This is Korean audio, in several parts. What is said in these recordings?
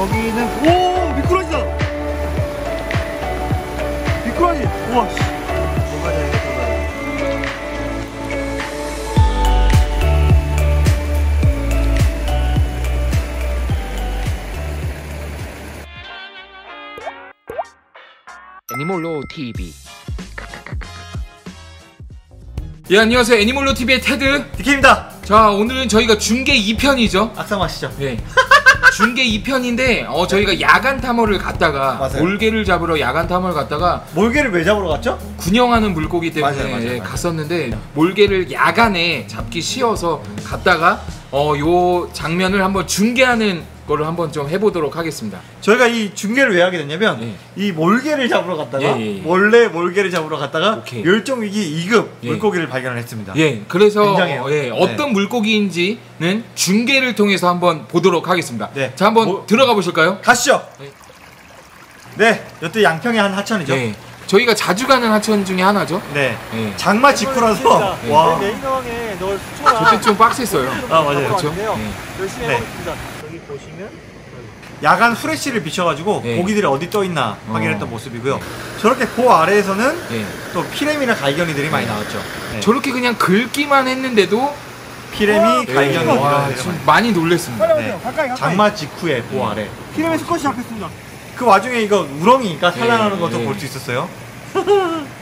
여기는 오 미꾸라지다. 미꾸라지. 우와 씨. 이거 들어가자. 애니몰로 TV. 예 안녕하세요 애니몰로 TV의 테드. 디케입니다. 자 오늘은 저희가 중계 2편이죠. 악사 마시죠. 예. 중계 2편인데 어 저희가 야간 탐험을 갔다가 맞아요. 몰개를 잡으러 야간 탐험을 갔다가 몰개를 왜 잡으러 갔죠? 군영하는 물고기 때문에 맞아요, 맞아요, 예, 맞아요. 갔었는데 몰개를 야간에 잡기 쉬워서 갔다가 어 요 장면을 한번 중계하는 거를 한번 좀 해보도록 하겠습니다. 저희가 이 중계를 왜 하게 됐냐면 예. 이 몰개를 잡으러 갔다가 예, 예, 예. 몰래 몰개를 잡으러 갔다가 오케이. 멸종 위기 2급 예. 물고기를 발견을 했습니다. 예, 그래서. 어, 예, 어떤 물고기인지는 중계를 통해서 한번 보도록 하겠습니다. 네. 자, 한번 뭐- 들어가 보실까요? 가시죠. 네. 네, 이것도 양평의 한 하천이죠. 네. 저희가 자주 가는 하천 중에 하나죠. 네. 예. 장마 직후라서 네. 와. 메인강에 널 수초랑 그때 좀 빡셌어요. 아, 맞아요. 그렇죠? 왔는데요. 예. 열심히 네. 해보겠습니다. 보시면 야간 후레쉬를 비춰가지고 네. 고기들이 어디 떠 있나 어. 확인했던 모습이고요. 저렇게 그 아래에서는 예. 또 피레미나 갈견이들이 많이 네. 나왔죠. 네. 저렇게 그냥 긁기만 했는데도 피레미, 예, 갈견이 와, 이런 애들이 좀 많이. 놀랬습니다. 네. 가까이. 장마 직후에 그 네. 아래. 피레미 수컷이 잡혔습니다. 그 와중에 이거 우렁이니까 산란하는 네, 것도 네. 볼수 있었어요.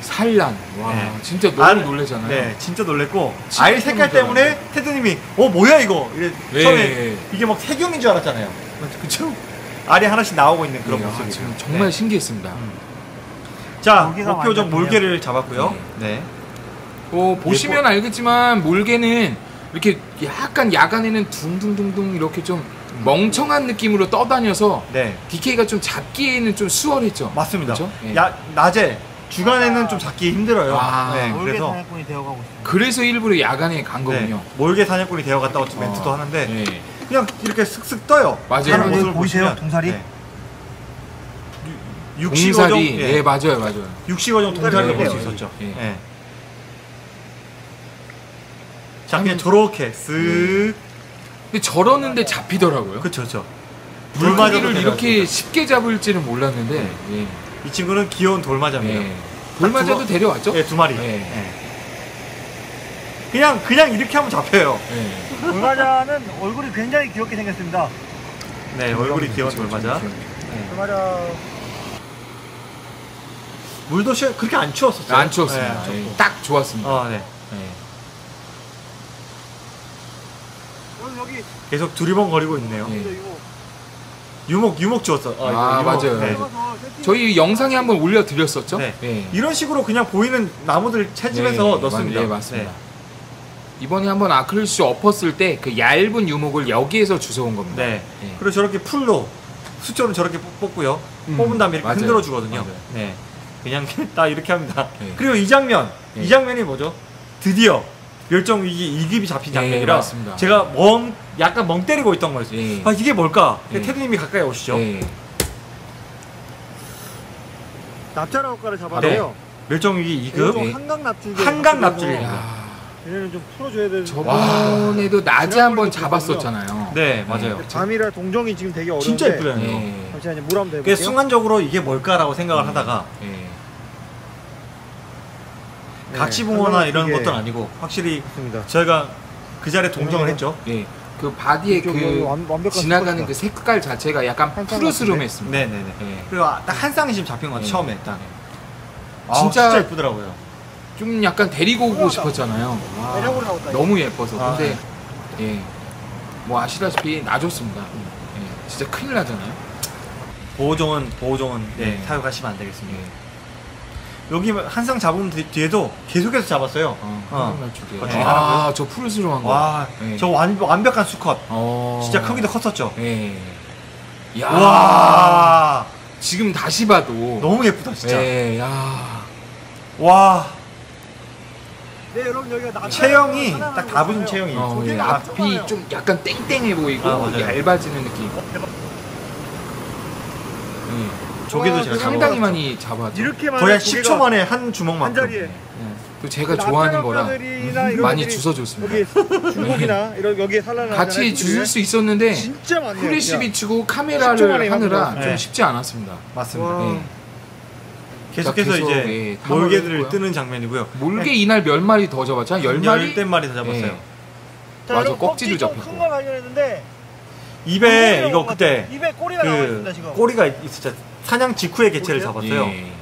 산란. 와, 네. 진짜 너무 아, 놀래잖아요. 네, 진짜 놀랬고 진짜 알 색깔. 때문에 테드님이 어 뭐야 이거 이래 네. 처음에 이게 막 세균인 줄 알았잖아요. 그쵸? 알이 하나씩 나오고 있는 그런 네, 아. 지금 정말 네. 신기했습니다. 자 여기가 목표적 몰개를 잡았고요. 네. 어, 보시면 알겠지만 몰개는 이렇게 약간 야간에는 둥둥둥둥 이렇게 좀 멍청한 느낌으로 떠다녀서 네. DK가 좀 잡기에는 좀 수월했죠. 맞습니다. 그렇죠? 예. 야 낮에 주간에는 좀 잡기 힘들어요. 아, 네, 몰개 그래서 사냥꾼이 되어가고 있습니다. 그래서 일부러 야간에 간 거군요. 네, 몰개 사냥꾼이 되어갔다고 멘트도 어, 하는데 네. 그냥 이렇게 슥슥 떠요. 맞아요. 하는 여기 모습을 보이세요? 보시면, 동사리? 네. 유- 육식어종, 공사리, 예, 예, 맞아요, 맞아요. 육식어종 동사리를 예, 볼수 예, 있었죠. 예. 예. 자 그냥 저렇게 쓱 근데 저러는데 잡히더라고요. 그쵸 돌맞아도 물고기를 이렇게. 쉽게 잡을지는 몰랐는데, 예. 이 친구는 귀여운 돌맞아입니다. 예. 돌맞아도 두- 데려왔죠? 예, 두 마리. 예. 예. 그냥 그냥 이렇게 하면 잡혀요. 예. 돌마자는 얼굴이 굉장히 귀엽게 생겼습니다. 네, 얼굴이 귀여운 그렇죠, 돌맞아. 그렇죠. 돌마자 물도 시 그렇게 안 추웠었어요. 안 추웠습니다. 네, 안 예, 추웠고. 딱 좋았습니다. 어, 네. 예. 여기 여기 계속 두리번거리고 있네요. 예. 유목 유목 주웠어. 어, 이거 아, 유목. 맞아요. 네. 저희 영상에 한번 올려드렸었죠? 네. 예. 이런 식으로 그냥 보이는 나무들 채집해서 네, 넣습니다. 네, 맞습니다. 이번에 한번 아크릴수 엎었을 때 그 얇은 유목을 여기에서 주워온 겁니다. 네. 예. 그리고 저렇게 풀로 수초는 저렇게 뽑- 뽑고요. 음, 뽑은 다음에 이렇게 맞아요. 흔들어 주거든요. 맞아요. 네. 그냥 딱 이렇게 합니다. 네. 그리고 이 장면, 네. 이 장면이 뭐죠? 드디어 멸종 위기 2급이 잡힌 네, 장면이라 맞습니다. 제가 멍 약간 멍 때리고 있던 거였어요. 예. 아 이게 뭘까? 네. 테드님이 가까이 오시죠. 예. 납자라고가를 잡았는데요. 멸종 위기 이거 2급. 네. 한강 납줄. 한강 납줄이에요. 네. 야, 얘네는 좀 풀어줘야 되는. 저번에도 낮에 한번 잡았었잖아요. 네, 맞아요. 밤이라 동정이 지금 되게 어려운데. 진짜 예쁘네요. 이거. 예. 잠시만요. 물 한번 대볼게요. 순간적으로 이게 뭘까라고 생각을 하다가 예. 네, 각시붕어나 이런 것들은 아니고 확실히 있습니다. 저희가 그 자리에 동정을 네. 했죠. 예. 그 바디의 이쪽이 그 완- 지나가는. 그 색깔 자체가 약간 푸르스름했습니다. 네네네. 예. 그리고 딱 한 쌍이 지금 잡힌 것 같아요. 네. 처음에 딱. 아, 진짜- 진짜 예쁘더라고요. 좀 약간 데리고 오고 싶었잖아요. 아, 나왔다, 너무 예뻐서. 아, 근데 예. 뭐 아시다시피 놔줬습니다. 예. 진짜 큰일 나잖아요. 보호종은 보호종은 네, 네. 사육하시면 안 되겠습니다. 예. 여기 한쌍 잡은 뒤- 뒤에도 계속해서 잡았어요. 어, 어. 네. 아, 저 푸르스름한 거. 와, 네. 저 완, 완벽한 수컷. 어. 진짜 크기도 컸었죠. 예. 야. 와, 지금 다시 봐도 너무 예쁘다 진짜. 예, 야. 와, 네, 여러분 여기가 납자. 체형이 딱 다부진 체형이. 어, 예. 앞이 좀 약간 땡땡해 보이고 아. 얇아지는 느낌. 예. 조개도 와, 제가 대박. 상당히 잡아봤죠. 많이 잡았죠. 이렇게 거의 한 고기가 10초 만에 한 주먹만큼. 한 자리에. 예. 또 제가 좋아하는 거라 이런 많이 애들이 주워 줬습니다. 여기 중국이나 이런 여기에 산란을 같이 주실 수 있었는데 진짜 많네요. 비추고 10초 카메라를 하느라 만들어. 좀 네. 쉽지 않았습니다. 맞습니다. 와. 네. 계속해서 계속, 이제 예, 탐험을 몰개들을 했고요. 뜨는 장면이고요. 몰개 이날 몇 마리 더 잡았죠? 한 10마리? 열댓 마리 더 잡았어요. 예. 자, 맞아, 좀 잡혔고. 큰거 발견했는데 입에 꼬리가 이거 그때. 입에 꼬리가 나와 있습니다 그 지금. 꼬리가 있었죠. 사냥 직후에 개체를? 잡았어요. 예.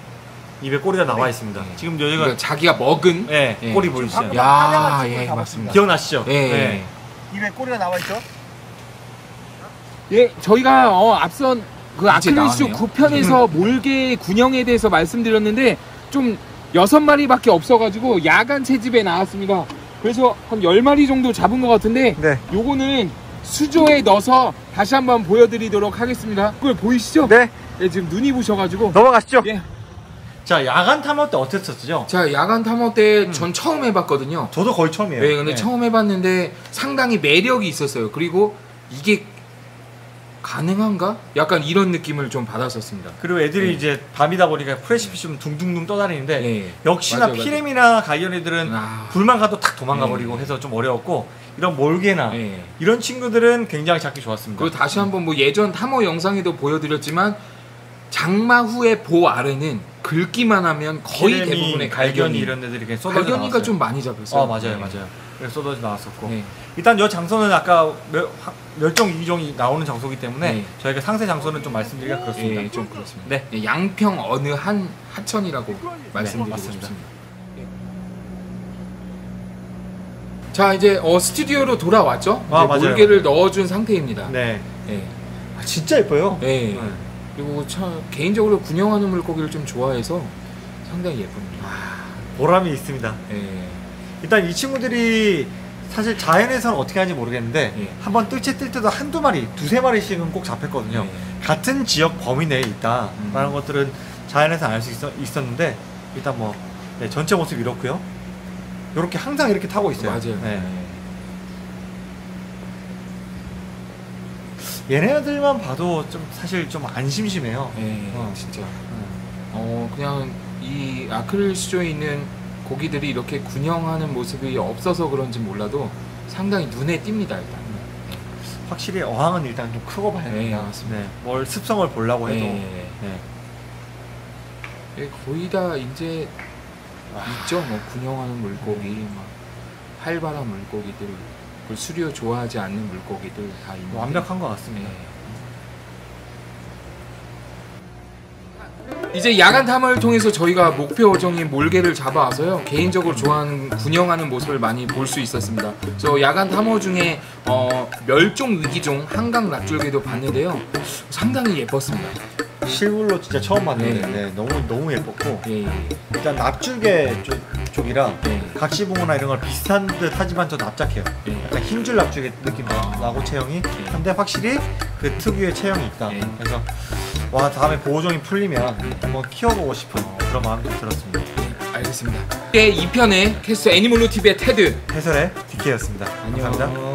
입에 꼬리가 나와 네. 있습니다. 예. 지금 여기가 그러니까 자기가 먹은 예, 예. 꼬리 보이시죠? 방금 야, 예, 맞습니다. 기억나시죠? 예. 네. 입에 꼬리가 나와 있죠. 예, 저희가 어, 앞선 그 나왔네요. 9편에서 몰개 군형에 대해서 말씀드렸는데 좀 여섯 마리밖에 없어가지고 야간 채집에 나왔습니다. 그래서 한 10마리 정도 잡은 것 같은데 네. 요거는 수조에 넣어서 다시 한번 보여드리도록 하겠습니다. 그걸 보이시죠? 네. 예, 지금 눈이 부셔가지고 넘어가시죠. 예, 자, 야간 탐험 때 어땠었죠? 자 야간 탐험 때전 처음 해봤거든요. 저도 거의 처음이에요. 네, 근데 네. 처음 해봤는데 상당히 매력이 있었어요. 그리고 이게 가능한가? 약간 이런 느낌을 좀 받았었습니다. 그리고 애들이 네. 이제 밤이다 보니까 프레시피 좀 둥둥둥 떠다니는데 예. 역시나 맞아요, 맞아요. 피렘이나 가이언이들은 아, 불만 가도 탁 도망가 예. 버리고 해서 좀 어려웠고 이런 몰개나 예. 이런 친구들은 굉장히 잡기 좋았습니다. 그리고 다시 한번 뭐 예전 탐호 영상에도 보여드렸지만 장마 후에 보 아래는 긁기만 하면 거의 피레미, 대부분의 갈견이 갈견이 이런 애들이 그냥 쏟아져 갈견이가 나왔어요. 좀 많이 잡혔어요. 아 맞아요 네. 맞아요. 그래서 쏟아져 나왔었고 네. 일단 여 장소는 아까 멸, 하- 멸종 위기종이 나오는 장소이기 때문에 네. 저희가 상세 장소는 좀 말씀드리기가 그렇습니다. 예, 좀 그렇습니다. 네. 네, 양평 어느 한 하천이라고 말씀드리고 맞습니다. 싶습니다. 예. 자 이제 어, 스튜디오로 돌아왔죠? 아, 이제 맞아요. 몰개를 넣어준 상태입니다. 네. 예. 아, 진짜 예뻐요. 예. 네. 그리고 참 개인적으로 군영하는 물고기를 좀 좋아해서 상당히 예쁩니다. 보람이 있습니다. 예. 일단 이 친구들이 사실 자연에서는 어떻게 하는지 모르겠는데 예. 한번 뜰채 뜰 때도 한두 마리, 두세 마리씩은 꼭 잡혔거든요. 예. 같은 지역 범위 내에 있다라는 음. 것들은 자연에서 알 수 있었는데 일단 뭐 네, 전체 모습 이렇고요. 이렇게 항상 이렇게 타고 있어요. 맞아요. 네. 얘네들만 봐도 좀 사실 좀 안 심심해요. 예. 어. 진짜. 음. 어 그냥 이 아크릴 수조에 있는 고기들이 이렇게 군영하는 모습이 없어서 그런지 몰라도 상당히 눈에 띕니다 일단. 확실히 어항은 일단 좀 크고 봐야 네, 된다. 맞습니다. 네, 뭘 습성을 보려고 해도 예. 네. 예, 거의 다 이제 있죠. 뭐 군영하는 물고기, 막 활발한 물고기들, 그 수료 좋아하지 않는 물고기들 다 있는. 완벽한 것 같습니다. 이제 야간 탐험을 통해서 저희가 목표 어종인 몰개를 잡아와서요 개인적으로 좋아하는 군영하는 모습을 많이 볼 수 있었습니다. 그래서 야간 탐험 중에 어, 멸종 위기종 한강 납줄개도 봤는데요 상당히 예뻤습니다. 실물로 진짜 처음 봤는데 네. 네, 너무 너무 예뻤고 예, 예, 일단 납줄개 쪽, 쪽이라 예. 각시붕어나 이런 걸 비슷한 듯 하지만 더 납작해요. 예. 약간 흰줄 납줄개 느낌 아. 나고 체형이 예. 근데 확실히 그 특유의 체형이 있다. 예. 그래서 와 다음에 보호종이 풀리면 한번 키워보고 싶은 그런 마음이 좀 들었습니다. 알겠습니다. 예, 2편의 캐스터 애니멀로 TV의 테드. 해설의 DK였습니다. 안녕. 감사합니다.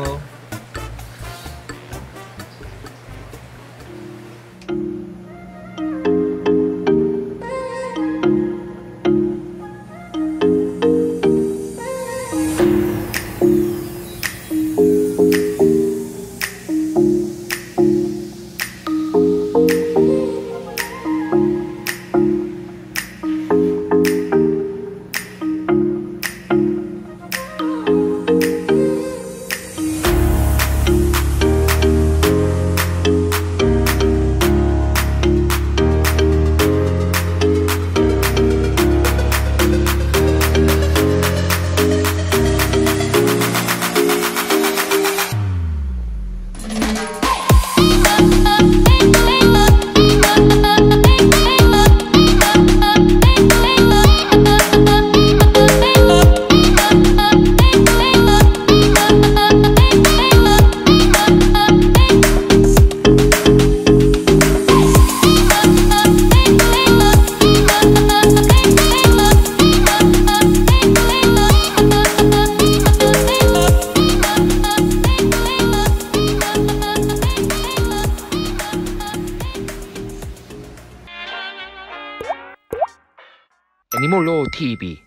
애니멀로 TV.